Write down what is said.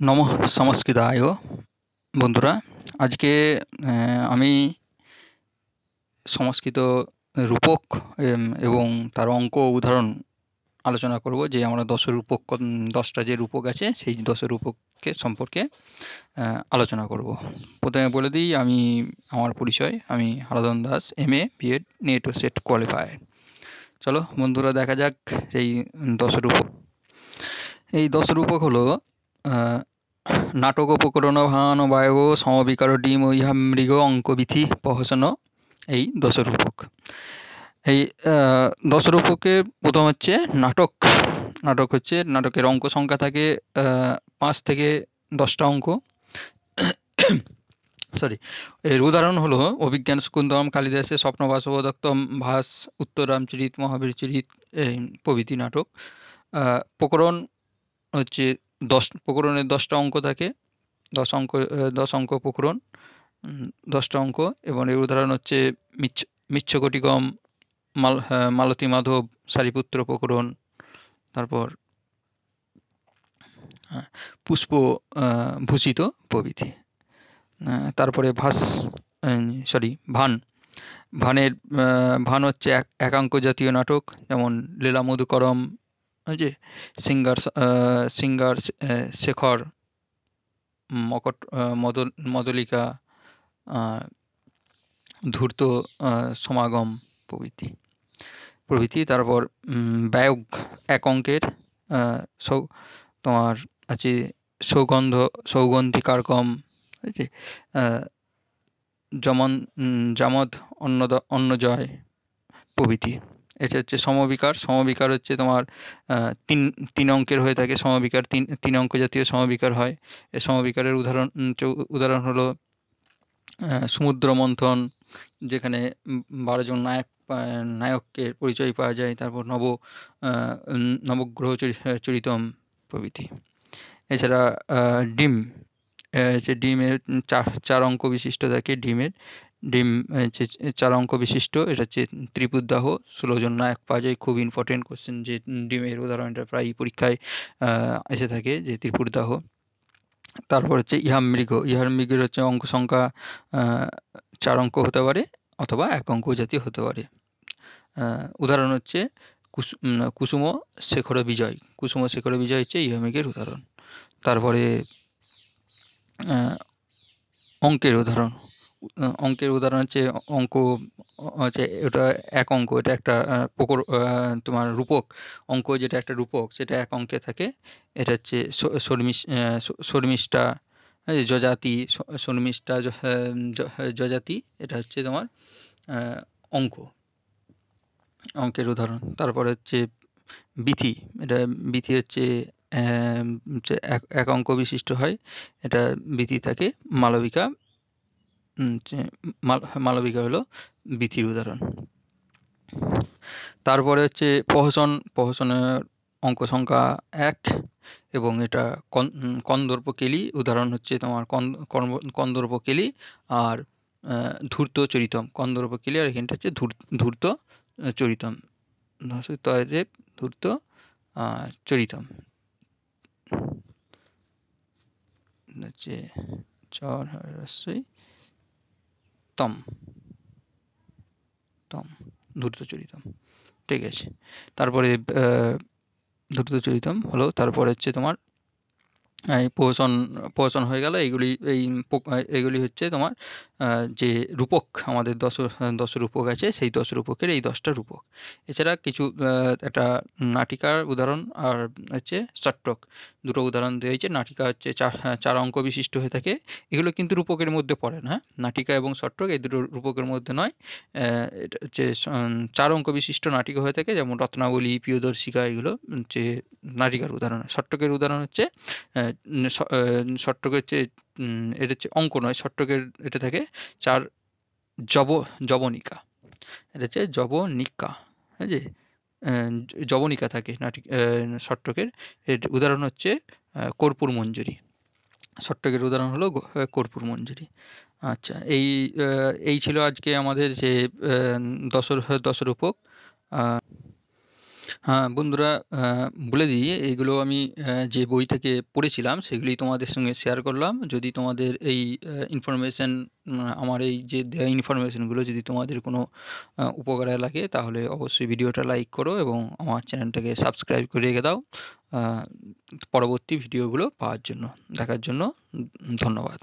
নমঃ সংস্কৃতায় বন্ধুরা, আজকে আমি সংস্কৃত রূপক এবং তার অঙ্ক উদাহরণ আলোচনা করব যে আমরা দশ রূপক, দশটা যে রূপক আছে, সেই দশ রূপককে সম্পর্কে আলোচনা করব। প্রথমে বলে দিই, আমি, আমার পরিচয়, আমি Haradhan Das M A BEd NET O SET qualifier চলো, বন্ধুরা, দেখা যাক এই দশ রূপক। এই দশ রূপক হলো নাটক উপকরণ ভান বায়ু সমবিকার ডিম ইহা মৃগ অঙ্কবিধি প্রহসন এই দশরূপক। এই দশরূপকে প্রথম হচ্ছে নাটক। নাটক হচ্ছে নাটকের অঙ্ক সংখ্যা থাকে পাঁচ থেকে দশটা অঙ্ক। সরি, এর উদাহরণ হলো অভিজ্ঞান শকুন্তলম কালিদাসের স্বপ্নবাসবোদক্তম ভাস উত্তরামচরিত মহাবীরচরিত প্রভৃতি নাটক। প্রকরণ হচ্ছে দশ প্রকরণের দশটা অঙ্ক থাকে। দশ অঙ্ক দশ অঙ্ক প্রকরণ দশটা অঙ্ক এবং এর উদাহরণ হচ্ছে মিচ্ছ মিচ্ছকটিকম মাল মালতী মাধব, সারিপুত্র প্রকরণ তারপর পুষ্প ভূষিত প্রভৃতি। তারপরে ভাস সরি, ভান। ভানের ভান হচ্ছে এক একাঙ্ক জাতীয় নাটক, যেমন লীলা মধুকরম যে সিঙ্গার সিঙ্গার শেখর, মকট মদল, মদলিকা ধূর্ত সমাগম প্রভৃতি। প্রভৃতি, তারপর ব্যয়গ এক অঙ্কের সৌ, তোমার আছে সৌগন্ধ সৌগন্ধি কারকম আছে জমন জামদ, অন্নদ, অন্নজয় প্রভৃতি। এটা হচ্ছে সমবিকার। সমবিকার হচ্ছে তোমার তিন তিন অঙ্কের হয়ে থাকে। সমবিকার তিন তিন অঙ্ক জাতীয় সমবিকার হয়। এ সমবিকারের উদাহরণ উদাহরণ হলো সমুদ্র মন্থন যেখানে বারোজন নায়ক নায়ককে পরিচয় পাওয়া যায়। তারপর নব নবগ্রহ চরিতম প্রভৃতি। এছাড়া ডিম যে ডিমের, চার চার অঙ্ক বিশিষ্ট থাকে ডিমের। ডিম যে চার অঙ্ক বিশিষ্ট, এটা হচ্ছে ত্রিপুরদাহ ষোলো জন নায়ক পাওয়া যায়, খুব ইম্পর্টেন্ট কোশ্চেন যে, ডিমের উদাহরণটা প্রায় পরীক্ষায় এসে থাকে যে ত্রিপুরদাহ তারপর হচ্ছে ইহাম মৃগ, ইহার মৃগের হচ্ছে অঙ্ক সংখ্যা চার অঙ্ক হতে পারে অথবা এক অঙ্ক জাতীয় হতে পারে। উদাহরণ হচ্ছে কুসুম, শেখর বিজয়। কুসুম, শেখর বিজয় হচ্ছে ইহামিগের উদাহরণ। তারপরে অঙ্কের উদাহরণ। অঙ্কের উদাহরণ হচ্ছে অঙ্ক হচ্ছে এটা এক অঙ্ক, এটা একটা প্রকর তোমার রূপক। অঙ্ক যেটা একটা রূপক, সেটা এক অঙ্কে থাকে। এটা হচ্ছে শর্মিষ শর্মিষ্ঠা যজাতি শর্মিষ্ঠা যজাতি, এটা হচ্ছে তোমার অঙ্ক। অঙ্কের উদাহরণ। তারপরে হচ্ছে বিথি এটা বিথি হচ্ছে এক অঙ্ক বিশিষ্ট হয়। এটা বিথি থাকে, মালবিকা মালবিকা হলো বিথির উদাহরণ। তারপরে হচ্ছে প্রহসন প্রহসনের অঙ্ক সংখ্যা এক এবং এটা কন্দর্প কেলি, উদাহরণ হচ্ছে তোমার কন্দর্প কেলি আর ধূর্ত চরিতম। কন্দর্প কেলি আর এখানটা হচ্ছে ধূর্ত চরিতম। তয়রে ধূর্ত চরিতম। হচ্ছে চর হ্রস্বই তম। তম ধূর্তচরিতম ঠিক আছে। তারপরে ধূর্তচরিতম হলো তারপর হচ্ছে তোমার পোষণ পোষণ হয়ে গেল। এইগুলি, এই এগুলি হচ্ছে তোমার যে রূপক, আমাদের দশ দশ রূপক আছে, সেই দশ রূপকের এই দশটা রূপক। এছাড়া কিছু একটা নাটিকার উদাহরণ আর হচ্ছে চট্টক দুটো উদাহরণ দেওয়া হয়েছে। নাটিকা হচ্ছে চার চার অঙ্ক বিশিষ্ট হয়ে থাকে। এগুলো কিন্তু রূপকের মধ্যে পড়ে না হ্যাঁ? নাটিকা এবং চট্টক এই দুটো রূপকের মধ্যে নয়। এটা হচ্ছে চার অঙ্ক বিশিষ্ট নাটিকা হয়ে থাকে। যেমন রত্নাবলী, প্রিয়দর্শিকা, এগুলো হচ্ছে নাটিকার উদাহরণ। চট্টকের উদাহরণ হচ্ছে ষট্টকের হচ্ছে এটা হচ্ছে অঙ্ক নয় ষট্টকের এটা থাকে চার জব জবনিকা এটা হচ্ছে জবনিকা হ্যাঁ যে জবনিকা থাকে নাটিক ষট্টকের এর উদাহরণ হচ্ছে কর্পূর মঞ্জুরি। ষট্টকের উদাহরণ হলো কর্পূর মঞ্জুরি। আচ্ছা এই এই ছিল আজকে আমাদের যে দশ দশরূপক হ্যাঁ বন্ধুরা বলে দিই এইগুলো আমি যে বই থেকে পড়েছিলাম, সেগুলি তোমাদের সঙ্গে শেয়ার করলাম। যদি তোমাদের এই ইনফরমেশন আমার এই যে দেওয়া ইনফরমেশনগুলো যদি তোমাদের কোনো উপকারে লাগে, তাহলে অবশ্যই ভিডিওটা লাইক করো এবং আমার চ্যানেলটাকে সাবস্ক্রাইব করে রেখে দাও পরবর্তী ভিডিওগুলো পাওয়ার জন্য, দেখার জন্য, ধন্যবাদ।